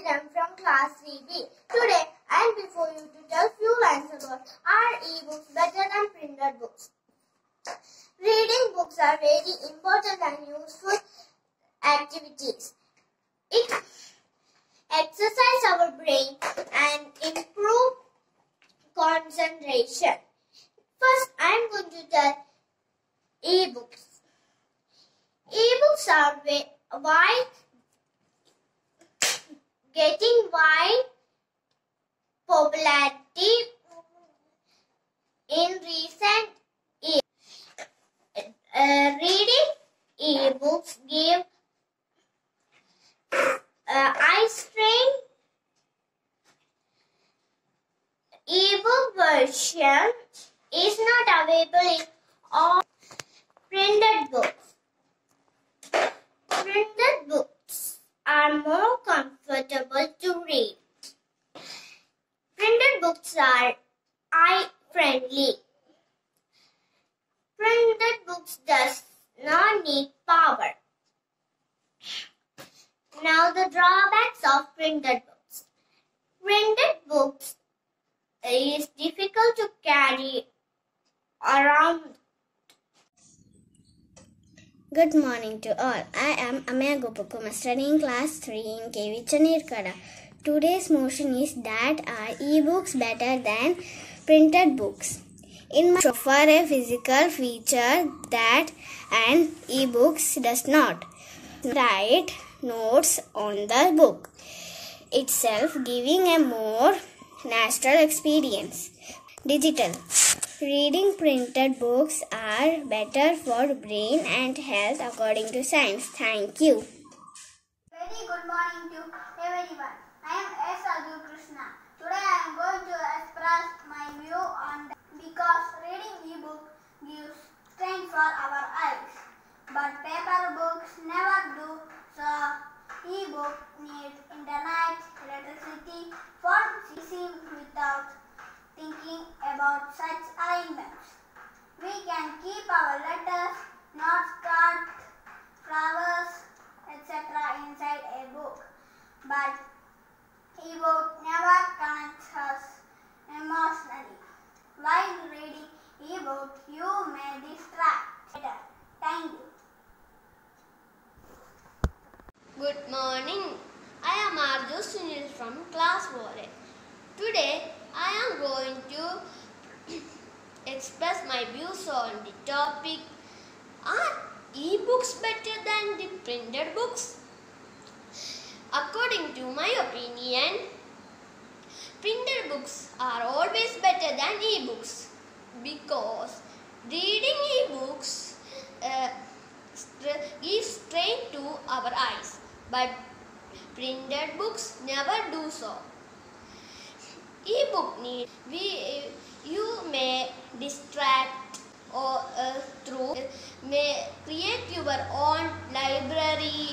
Kiran from class 3B. Today I am before you to tell few lines about are e-books better than printed books? Reading books are very important and useful activities. It exercise our brain and improve concentration. First, I am going to tell e-books. E-books are wide, getting wide popularity in recent years. Uh, reading e-books give uh, eye strain. Ebook version is not available in all printed books. Printed books are more comfortable to read. Printed books are eye Printed books does not need power. Now the drawbacks of printed books. Printed books is difficult to carry around. Good morning to all. I am Amaya Gopakuma studying class 3 in KV Chenneerkara. Today's motion is that are e-books better than printed books? In my offer a physical feature that an e-books does not. Write notes on the book itself giving a more natural experience. Digital. Reading printed books are better for brain and health according to science. Thank you. Very good morning to everyone. I am S. Krishna. Today I am going to express my view on the, because reading e-book gives strength for our eyes. But paper books never do so. Need internet, electricity for seeing without thinking about such arrangements. We can keep our letters, notes, cards, flowers, etc. inside a book. But e-book never connects us emotionally. While reading e-book, you may distract. Thank you. Good morning. I am Arju Sunil from class 4A. Today I am going to express my views on the topic Are e-books better than the printed books? According to my opinion, printed books are always better than e-books because reading e-books uh, gives strain to our eyes but printed books never do so. E-book need we you may distract or uh, through may create your own library